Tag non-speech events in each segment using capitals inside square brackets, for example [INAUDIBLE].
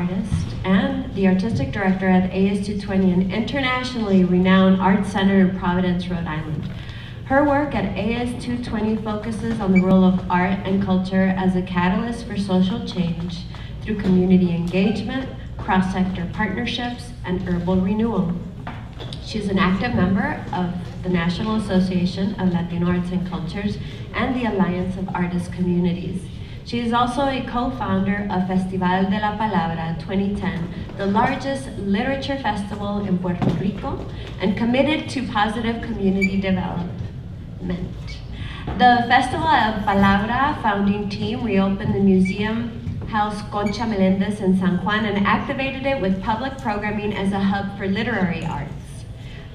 artist and the artistic director at AS220, an internationally renowned art center in Providence, Rhode Island. Her work at AS220 focuses on the role of art and culture as a catalyst for social change through community engagement, cross-sector partnerships, and urban renewal. She's an active member of the National Association of Latino Arts and Cultures and the Alliance of Artist Communities. She is also a co-founder of Festival de la Palabra 2010, the largest literature festival in Puerto Rico, and committed to positive community development. The Festival of Palabra founding team reopened the museum House Concha Melendez in San Juan and activated it with public programming as a hub for literary arts.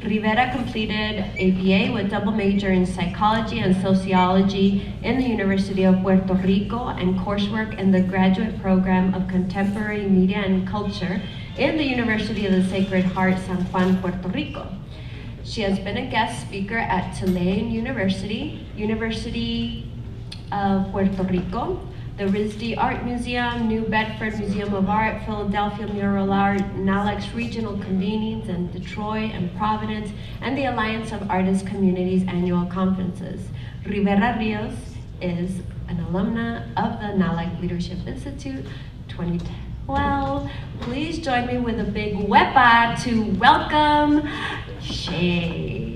Rivera completed a BA with double major in psychology and sociology in the University of Puerto Rico and coursework in the graduate program of contemporary media and culture in the University of the Sacred Heart San Juan, Puerto Rico. She has been a guest speaker at Tulane University, University of Puerto Rico, the RISD Art Museum, New Bedford Museum of Art, Philadelphia Mural Art, NALAC's regional convenings in Detroit and Providence, and the Alliance of Artist Communities annual conferences. Rivera Rios is an alumna of the NALAC Leadership Institute 2012. Please join me with a big wepa to welcome Shey.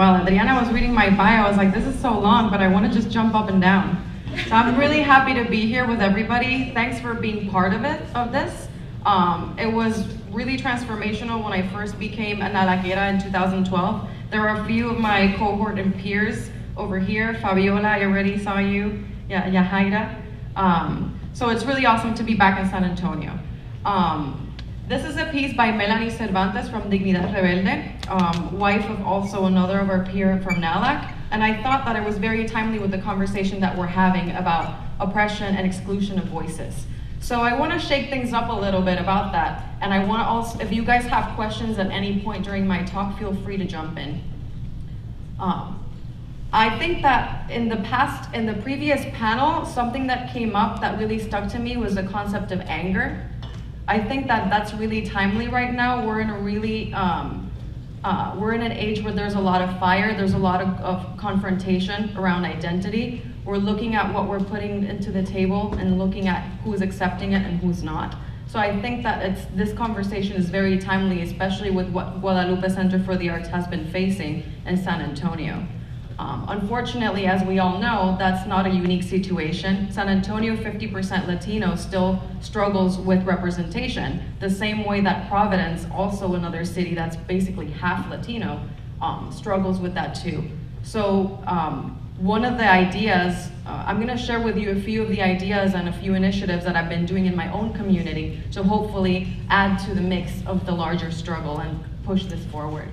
While Adriana was reading my bio, I was like, this is so long, but I want to just jump up and down. So I'm really happy to be here with everybody. Thanks for being part of it, of this. Um, it was really transformational when I first became an Nalaquera in 2012. There are a few of my cohort and peers over here. Fabiola, I already saw you. Yeah, Yahaira. Um, so it's really awesome to be back in San Antonio. Um, this is a piece by Melanie Cervantes from Dignidad Rebelde, um, wife of also another of our peer from NALAC. And I thought that it was very timely with the conversation that we're having about oppression and exclusion of voices. So I want to shake things up a little bit about that. And I want to also, if you guys have questions at any point during my talk, feel free to jump in. Um, I think that in the past, in the previous panel, something that came up that really stuck to me was the concept of anger. I think that that's really timely right now. We're in a really, um, uh, we're in an age where there's a lot of fire, there's a lot of, of, confrontation around identity. We're looking at what we're putting into the table and looking at who's accepting it and who's not. So I think that it's, this conversation is very timely, especially with what Guadalupe Center for the Arts has been facing in San Antonio. Um, unfortunately, as we all know, that's not a unique situation. San Antonio, 50% Latino, still struggles with representation, the same way that Providence, also another city that's basically half Latino, um, struggles with that too. So um, one of the ideas, uh, I'm gonna share with you a few of the ideas and a few initiatives that I've been doing in my own community to hopefully add to the mix of the larger struggle and push this forward.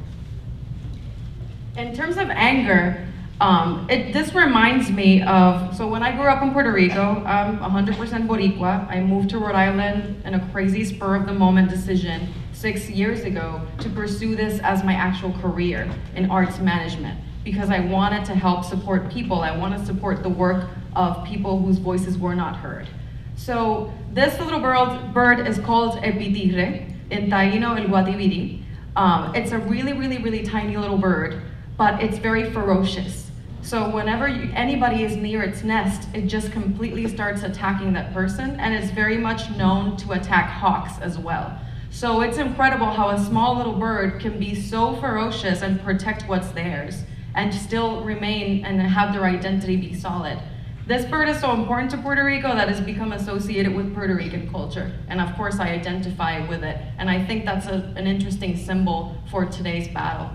In terms of anger, um, it, this reminds me of, so when I grew up in Puerto Rico, I'm 100% Boricua. I moved to Rhode Island in a crazy spur of the moment decision six years ago to pursue this as my actual career in arts management because I wanted to help support people. I want to support the work of people whose voices were not heard. So this little bird, bird is called a pitirre, in Taino el guatibiri. Um, it's a really, really, really tiny little bird, but it's very ferocious. So whenever you, anybody is near its nest, it just completely starts attacking that person, and it's very much known to attack hawks as well. So it's incredible how a small little bird can be so ferocious and protect what's theirs, and still remain and have their identity be solid. This bird is so important to Puerto Rico that it's become associated with Puerto Rican culture. And of course I identify with it. And I think that's a, an interesting symbol for today's battle.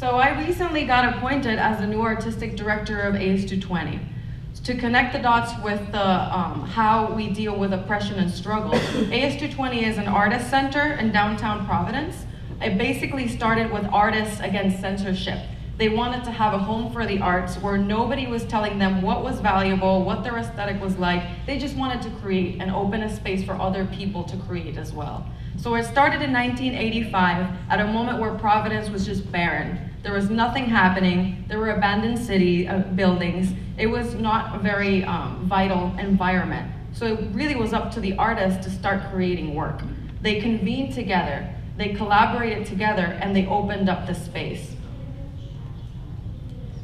So I recently got appointed as the new artistic director of AS220 to connect the dots with the, um, how we deal with oppression and struggle. [COUGHS] AS220 is an artist center in downtown Providence. It basically started with artists against censorship. They wanted to have a home for the arts where nobody was telling them what was valuable, what their aesthetic was like. They just wanted to create and open a space for other people to create as well. So it started in 1985 at a moment where Providence was just barren. There was nothing happening. There were abandoned city uh, buildings. It was not a very um, vital environment. So it really was up to the artists to start creating work. They convened together, they collaborated together, and they opened up the space.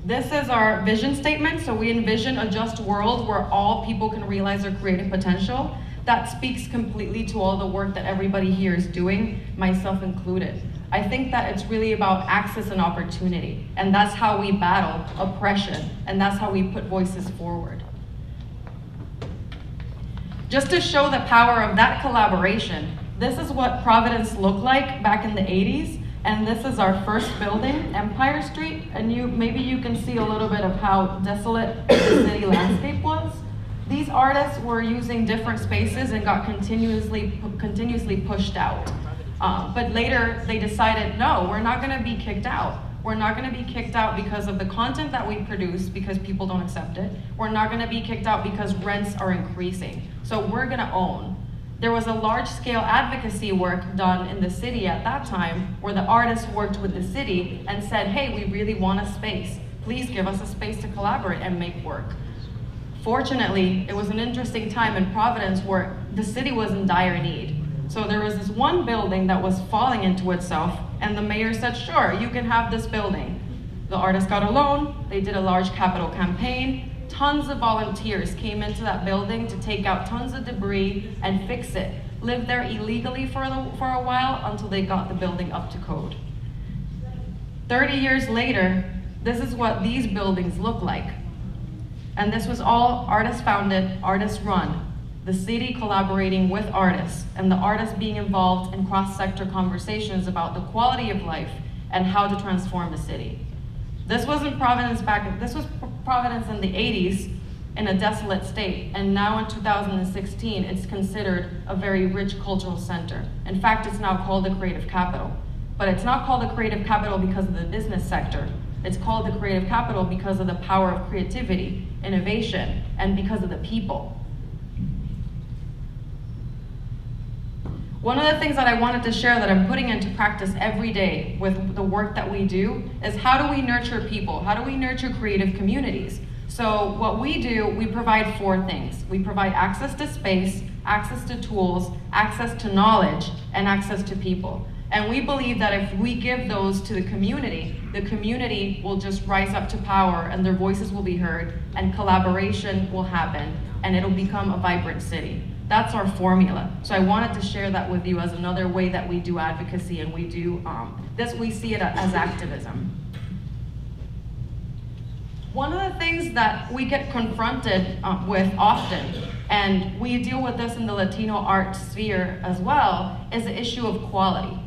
This is our vision statement. So we envision a just world where all people can realize their creative potential. That speaks completely to all the work that everybody here is doing, myself included. I think that it's really about access and opportunity, and that's how we battle oppression, and that's how we put voices forward. Just to show the power of that collaboration, this is what Providence looked like back in the 80s, and this is our first building, Empire Street, and you maybe you can see a little bit of how desolate the city [COUGHS] landscape was. These artists were using different spaces and got continuously continuously pushed out. Uh, but later they decided, no, we're not going to be kicked out. We're not going to be kicked out because of the content that we produce because people don't accept it. We're not going to be kicked out because rents are increasing. So we're going to own. There was a large scale advocacy work done in the city at that time where the artists worked with the city and said, hey, we really want a space. Please give us a space to collaborate and make work. Fortunately, it was an interesting time in Providence where the city was in dire need. So there this one building that was falling into itself, and the mayor said, sure, you can have this building. The artists got a loan, they did a large capital campaign, tons of volunteers came into that building to take out tons of debris and fix it. Lived there illegally for, the, for a while until they got the building up to code. 30 years later, this is what these buildings look like. And this was all artist founded, artist run, the city collaborating with artists, and the artists being involved in cross-sector conversations about the quality of life and how to transform the city. This wasn't Providence back, this was Providence in the 80s in a desolate state, and now in 2016, it's considered a very rich cultural center. In fact, it's now called the creative capital. But it's not called the creative capital because of the business sector. It's called the creative capital because of the power of creativity, innovation, and because of the people. One of the things that I wanted to share that I'm putting into practice every day with the work that we do is how do we nurture people? How do we nurture creative communities? So what we do, we provide four things. We provide access to space, access to tools, access to knowledge, and access to people. And we believe that if we give those to the community, the community will just rise up to power and their voices will be heard and collaboration will happen and it'll become a vibrant city. That's our formula. So I wanted to share that with you as another way that we do advocacy and we do um, this, we see it as activism. One of the things that we get confronted uh, with often, and we deal with this in the Latino art sphere as well, is the issue of quality.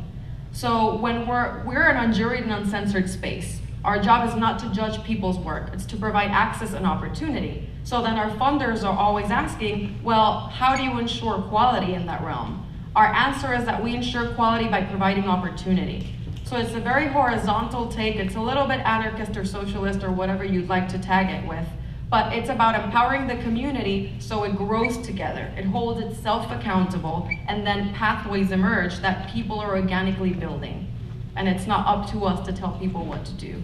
So when we're, we're an unjuried and uncensored space, our job is not to judge people's work, it's to provide access and opportunity. So then our funders are always asking, well, how do you ensure quality in that realm? Our answer is that we ensure quality by providing opportunity. So it's a very horizontal take. It's a little bit anarchist or socialist or whatever you'd like to tag it with. But it's about empowering the community so it grows together. It holds itself accountable, and then pathways emerge that people are organically building. And it's not up to us to tell people what to do.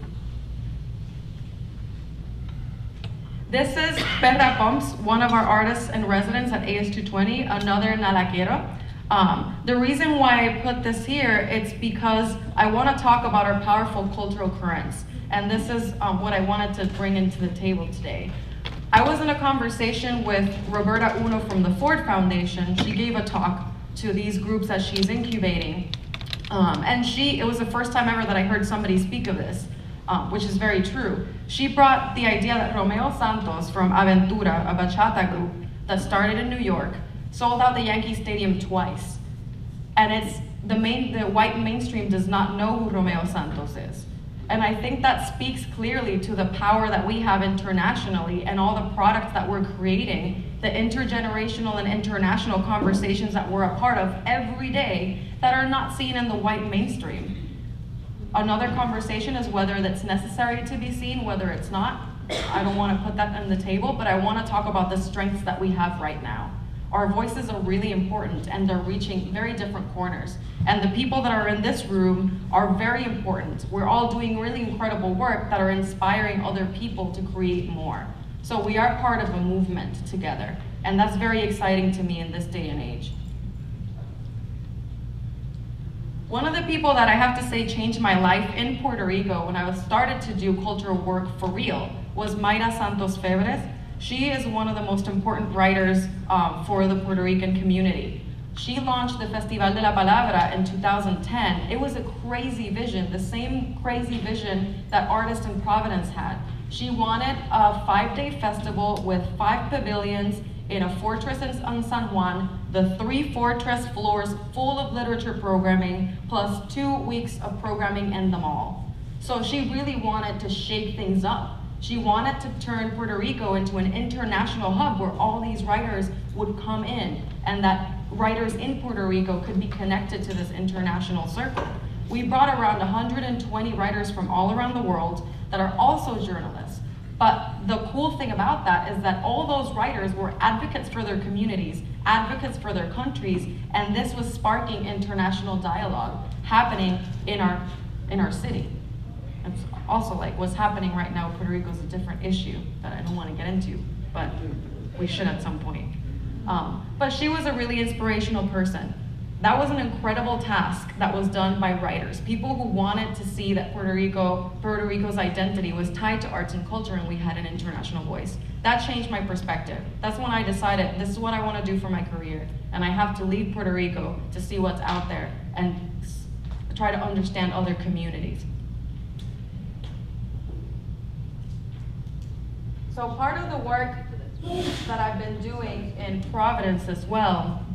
This is Perra Pumps, one of our artists and residents at AS220, another Nalaquero. Um, the reason why I put this here, it's because I want to talk about our powerful cultural currents. And this is um, what I wanted to bring into the table today. I was in a conversation with Roberta Uno from the Ford Foundation. She gave a talk to these groups that she's incubating. Um, and she, it was the first time ever that I heard somebody speak of this um, which is very true. She brought the idea that Romeo Santos from Aventura, a bachata group that started in New York, sold out the Yankee Stadium twice. And it's the main, the white mainstream does not know who Romeo Santos is. And I think that speaks clearly to the power that we have internationally and all the products that we're creating, the intergenerational and international conversations that we're a part of every day that are not seen in the white mainstream. Another conversation is whether that's necessary to be seen, whether it's not. I don't want to put that on the table, but I want to talk about the strengths that we have right now. Our voices are really important and they're reaching very different corners. And the people that are in this room are very important. We're all doing really incredible work that are inspiring other people to create more. So we are part of a movement together. And that's very exciting to me in this day and age. One of the people that I have to say changed my life in Puerto Rico when I was started to do cultural work for real was Mayra Santos Febres. She is one of the most important writers um, for the Puerto Rican community. She launched the Festival de la Palabra in 2010. It was a crazy vision, the same crazy vision that Artists in Providence had. She wanted a five-day festival with five pavilions in a fortress in, San Juan, the three fortress floors full of literature programming, plus two weeks of programming in the mall. So she really wanted to shake things up. She wanted to turn Puerto Rico into an international hub where all these writers would come in and that writers in Puerto Rico could be connected to this international circle. We brought around 120 writers from all around the world that are also journalists. But the cool thing about that is that all those writers were advocates for their communities, advocates for their countries, and this was sparking international dialogue happening in our, in our city. It's also like what's happening right now, Puerto Rico is a different issue that I don't want to get into, but we should at some point. Um, but she was a really inspirational person. That was an incredible task that was done by writers, people who wanted to see that Puerto Rico, Puerto Rico's identity was tied to arts and culture and we had an international voice. That changed my perspective. That's when I decided this is what I want to do for my career. And I have to leave Puerto Rico to see what's out there and try to understand other communities. So part of the work that I've been doing in Providence as well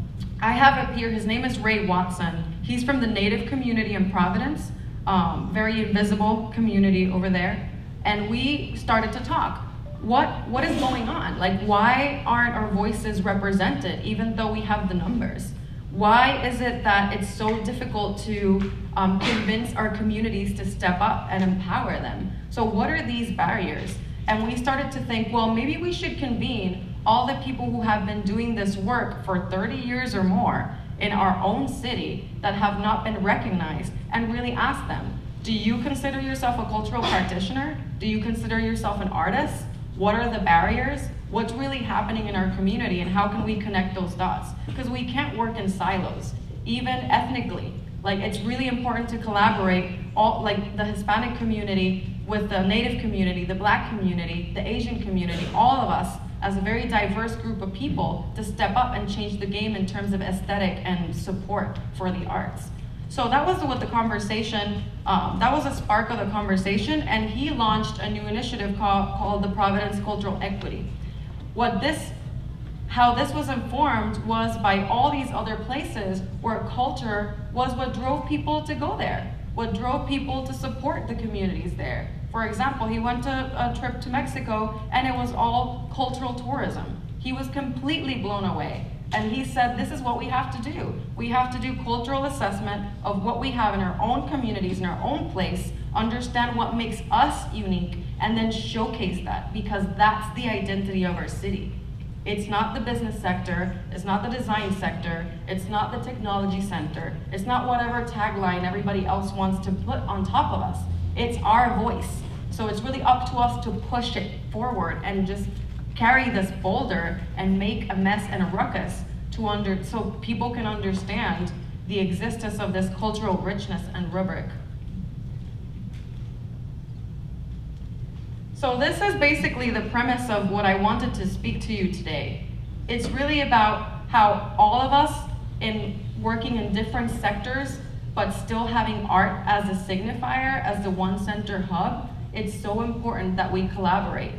I have up here, his name is Ray Watson. He's from the Native community in Providence, um, very invisible community over there. And we started to talk. What, what is going on? Like, why aren't our voices represented, even though we have the numbers? Why is it that it's so difficult to um, convince our communities to step up and empower them? So what are these barriers? And we started to think, well, maybe we should convene all the people who have been doing this work for 30 years or more in our own city that have not been recognized and really ask them, do you consider yourself a cultural practitioner? Do you consider yourself an artist? What are the barriers? What's really happening in our community and how can we connect those dots? Because we can't work in silos, even ethnically. Like it's really important to collaborate all like the Hispanic community with the Native community, the Black community, the Asian community, all of us as a very diverse group of people to step up and change the game in terms of aesthetic and support for the arts. So that was what the conversation, um, that was a spark of the conversation, and he launched a new initiative called, called the Providence Cultural Equity. What this, how this was informed was by all these other places where culture was what drove people to go there, what drove people to support the communities there. For example, he went to a trip to Mexico and it was all cultural tourism. He was completely blown away. And he said, this is what we have to do. We have to do cultural assessment of what we have in our own communities, in our own place, understand what makes us unique, and then showcase that because that's the identity of our city. It's not the business sector, it's not the design sector, it's not the technology center, it's not whatever tagline everybody else wants to put on top of us. It's our voice. So it's really up to us to push it forward and just carry this boulder and make a mess and a ruckus to under so people can understand the existence of this cultural richness and rubric. So this is basically the premise of what I wanted to speak to you today. It's really about how all of us in working in different sectors but still having art as a signifier, as the one center hub, it's so important that we collaborate.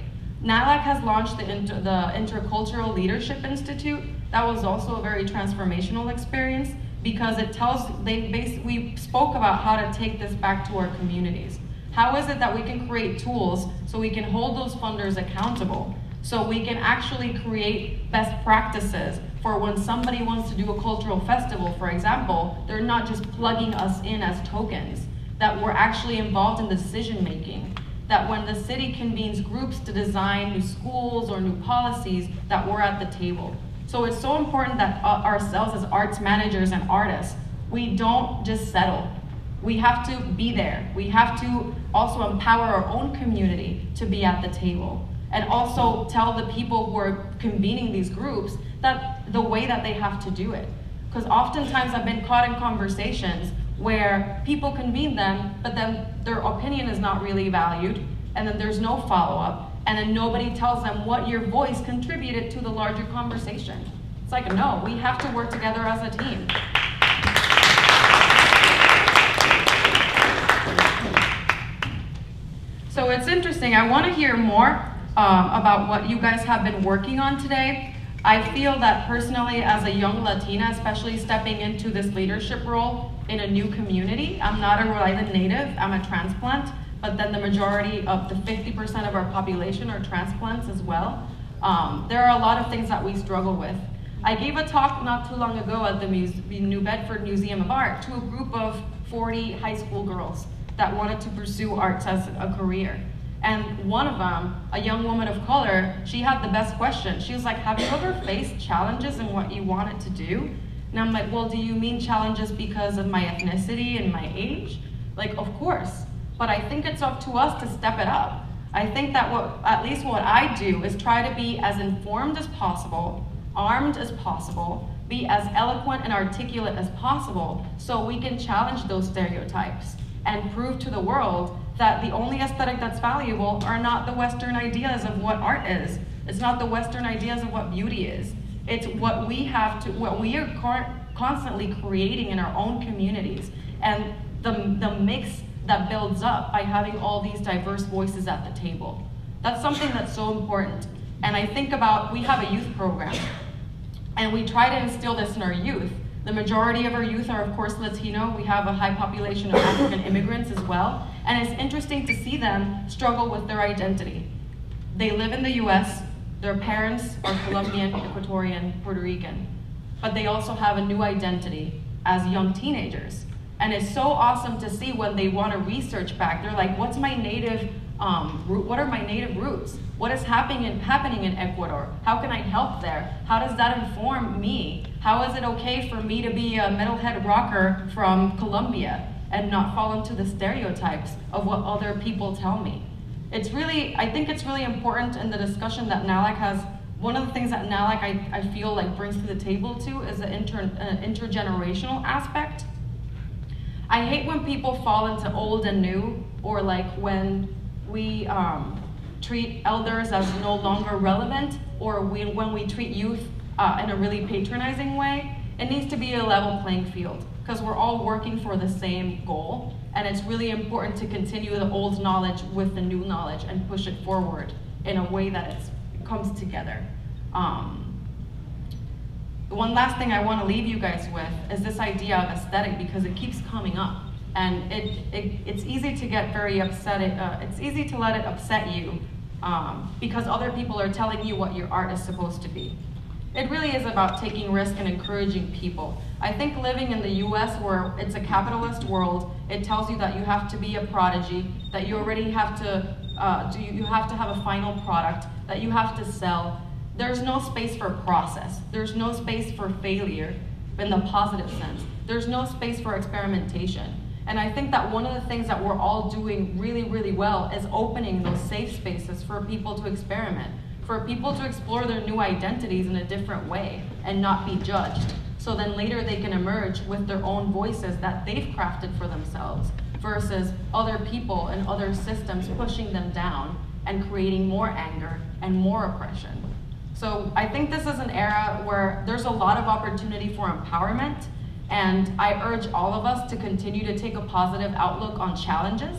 NALAC has launched the, inter the Intercultural Leadership Institute. That was also a very transformational experience because it tells, they base, we spoke about how to take this back to our communities. How is it that we can create tools so we can hold those funders accountable? So we can actually create best practices for when somebody wants to do a cultural festival, for example, they're not just plugging us in as tokens, that we're actually involved in decision making. That when the city convenes groups to design new schools or new policies, that we're at the table. So it's so important that uh, ourselves as arts managers and artists, we don't just settle. We have to be there. We have to also empower our own community to be at the table. And also tell the people who are convening these groups that the way that they have to do it. Because oftentimes I've been caught in conversations where people convene them, but then their opinion is not really valued, and then there's no follow-up, and then nobody tells them what your voice contributed to the larger conversation. It's like, no, we have to work together as a team. So it's interesting. I want to hear more um, about what you guys have been working on today. I feel that personally, as a young Latina, especially stepping into this leadership role in a new community, I'm not a Rhode Island native, I'm a transplant, but then the majority of the 50% of our population are transplants as well. Um, there are a lot of things that we struggle with. I gave a talk not too long ago at the Muse New Bedford Museum of Art to a group of 40 high school girls that wanted to pursue arts as a career. And one of them, a young woman of color, she had the best question. She was like, have you ever faced challenges in what you wanted to do? And I'm like, well, do you mean challenges because of my ethnicity and my age? Like, of course. But I think it's up to us to step it up. I think that what, at least what I do is try to be as informed as possible, armed as possible, be as eloquent and articulate as possible so we can challenge those stereotypes and prove to the world that the only aesthetic that's valuable are not the Western ideas of what art is. It's not the Western ideas of what beauty is. It's what we have to, what we are constantly creating in our own communities. And the, the mix that builds up by having all these diverse voices at the table. That's something that's so important. And I think about, we have a youth program, and we try to instill this in our youth. The majority of our youth are, of course, Latino. We have a high population of African immigrants as well. And it's interesting to see them struggle with their identity. They live in the US, their parents are Colombian, Ecuadorian, Puerto Rican, but they also have a new identity as young teenagers. And it's so awesome to see when they want to research back. They're like, what's my native um, root, what are my native roots? What is happening in, happening in Ecuador? How can I help there? How does that inform me? How is it okay for me to be a metalhead rocker from Colombia and not fall into the stereotypes of what other people tell me? It's really, I think it's really important in the discussion that NALAC has one of the things that NALAC I, I feel like brings to the table too is the inter, uh, intergenerational aspect. I hate when people fall into old and new, or like when we um, treat elders as no longer relevant, or we, when we treat youth uh, in a really patronizing way, it needs to be a level playing field because we're all working for the same goal. And it's really important to continue the old knowledge with the new knowledge and push it forward in a way that it comes together. Um, one last thing I want to leave you guys with is this idea of aesthetic because it keeps coming up. And it, it, it's easy to get very upset, uh, it's easy to let it upset you um, because other people are telling you what your art is supposed to be. It really is about taking risk and encouraging people. I think living in the US where it's a capitalist world, it tells you that you have to be a prodigy, that you already have to, uh, do, you have to have a final product, that you have to sell. There's no space for process. There's no space for failure in the positive sense. There's no space for experimentation. And I think that one of the things that we're all doing really, really well is opening those safe spaces for people to experiment, for people to explore their new identities in a different way and not be judged. So then later they can emerge with their own voices that they've crafted for themselves versus other people and other systems pushing them down and creating more anger and more oppression. So I think this is an era where there's a lot of opportunity for empowerment and I urge all of us to continue to take a positive outlook on challenges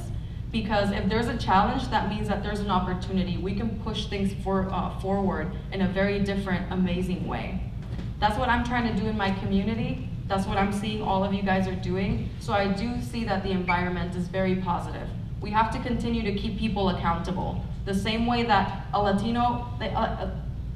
because if there's a challenge, that means that there's an opportunity. We can push things for, uh, forward in a very different, amazing way. That's what I'm trying to do in my community. That's what I'm seeing all of you guys are doing. So I do see that the environment is very positive. We have to continue to keep people accountable. The same way that a Latino, uh,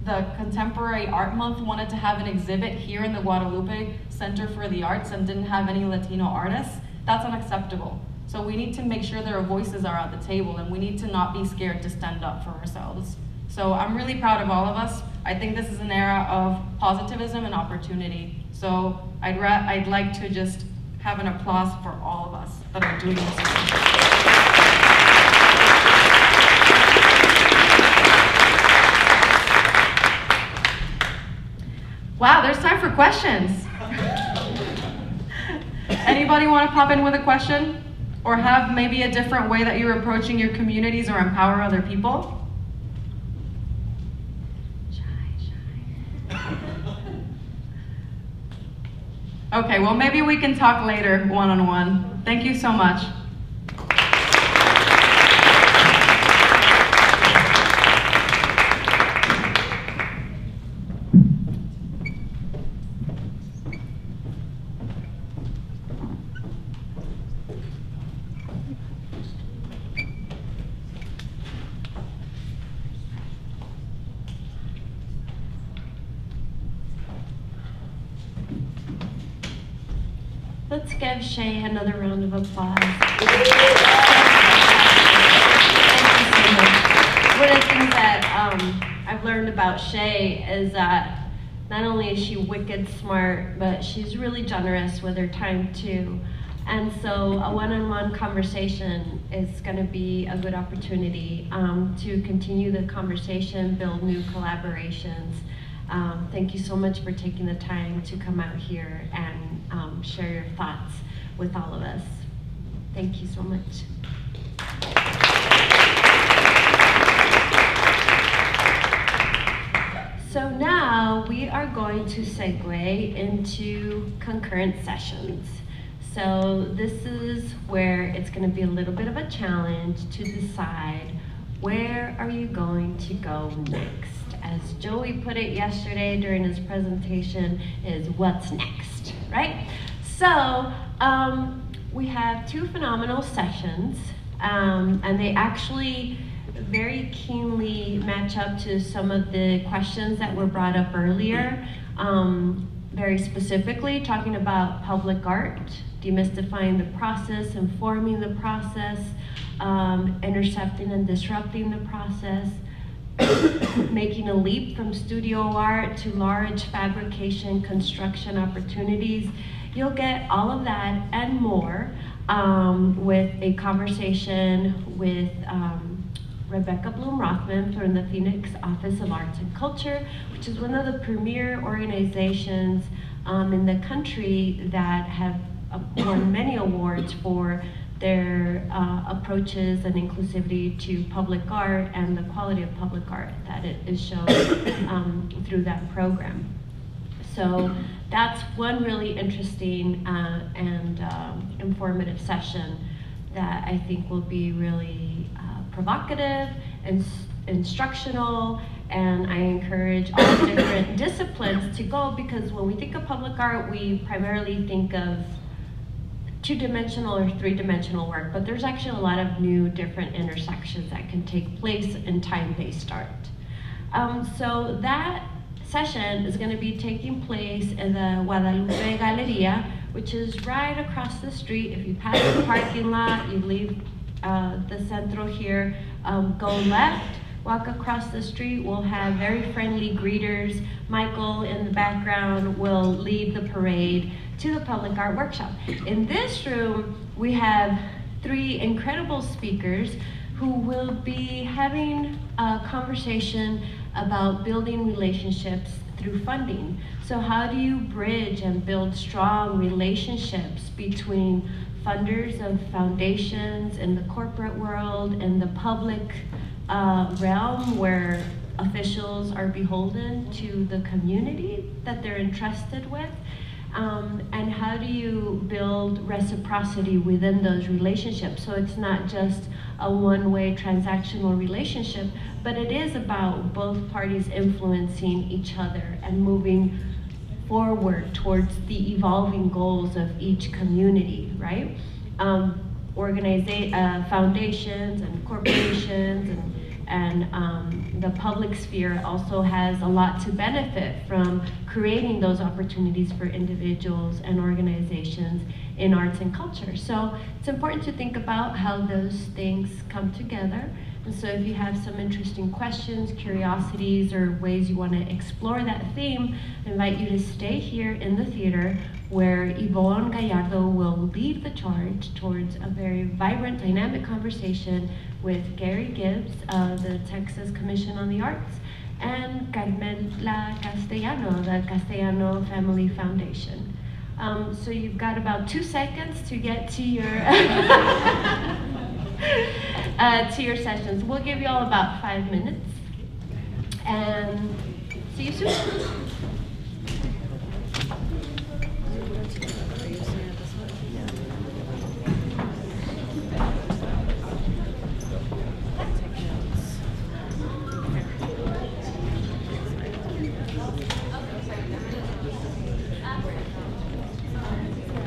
the Contemporary Art Month wanted to have an exhibit here in the Guadalupe Center for the Arts and didn't have any Latino artists, that's unacceptable. So we need to make sure their voices are at the table and we need to not be scared to stand up for ourselves. So I'm really proud of all of us. I think this is an era of positivism and opportunity. So I'd, I'd like to just have an applause for all of us that are doing this. Wow, there's time for questions. Anybody want to pop in with a question? Or have maybe a different way that you're approaching your communities or empower other people? Shy, [LAUGHS] shy. Okay, well, maybe we can talk later one on one. Thank you so much. Let's give Shey another round of applause. One of the things that um, I've learned about Shey is that not only is she wicked smart, but she's really generous with her time too. And so a one-on-one conversation is going to be a good opportunity um, to continue the conversation, build new collaborations. Um, thank you so much for taking the time to come out here and um, share your thoughts with all of us. Thank you so much. So now we are going to segue into concurrent sessions. So this is where it's going to be a little bit of a challenge to decide where are you going to go next. As Joey put it yesterday during his presentation, is what's next, right? So um, we have two phenomenal sessions, um, and they actually very keenly match up to some of the questions that were brought up earlier. Um, very specifically, talking about public art, demystifying the process, informing the process, um, intercepting and disrupting the process, [COUGHS] making a leap from studio art to large fabrication construction opportunities. You'll get all of that and more um, with a conversation with um, Rebecca Bloom Rothman from the Phoenix Office of Arts and Culture, which is one of the premier organizations um, in the country that have uh, won many awards for their uh, approaches and inclusivity to public art and the quality of public art that it is shown [COUGHS] um, through that program. So that's one really interesting uh, and um, informative session that I think will be really uh, provocative and instructional and I encourage all different [COUGHS] disciplines to go because when we think of public art, we primarily think of two-dimensional or three-dimensional work, but there's actually a lot of new different intersections that can take place in time-based art. Um, so that session is going to be taking place in the Guadalupe Galleria, which is right across the street. If you pass the parking lot, you leave uh, the centro here, um, go left, walk across the street. We'll have very friendly greeters. Michael in the background will lead the parade to the public art workshop. In this room, we have three incredible speakers who will be having a conversation about building relationships through funding. So how do you bridge and build strong relationships between funders of foundations in the corporate world and the public uh, realm where officials are beholden to the community that they're entrusted with? Um, and how do you build reciprocity within those relationships? So it's not just a one-way transactional relationship, but it is about both parties influencing each other and moving forward towards the evolving goals of each community, right? Um, uh, foundations and corporations and and um, the public sphere also has a lot to benefit from creating those opportunities for individuals and organizations in arts and culture. So it's important to think about how those things come together. And so if you have some interesting questions, curiosities, or ways you want to explore that theme, I invite you to stay here in the theater where Yvonne Gallardo will lead the charge towards a very vibrant, dynamic conversation with Gary Gibbs of the Texas Commission on the Arts and Carmela Castellano, the Castellano Family Foundation. Um, so you've got about two seconds to get to your [LAUGHS] [LAUGHS] uh, to your sessions. We'll give you all about five minutes, and see you soon.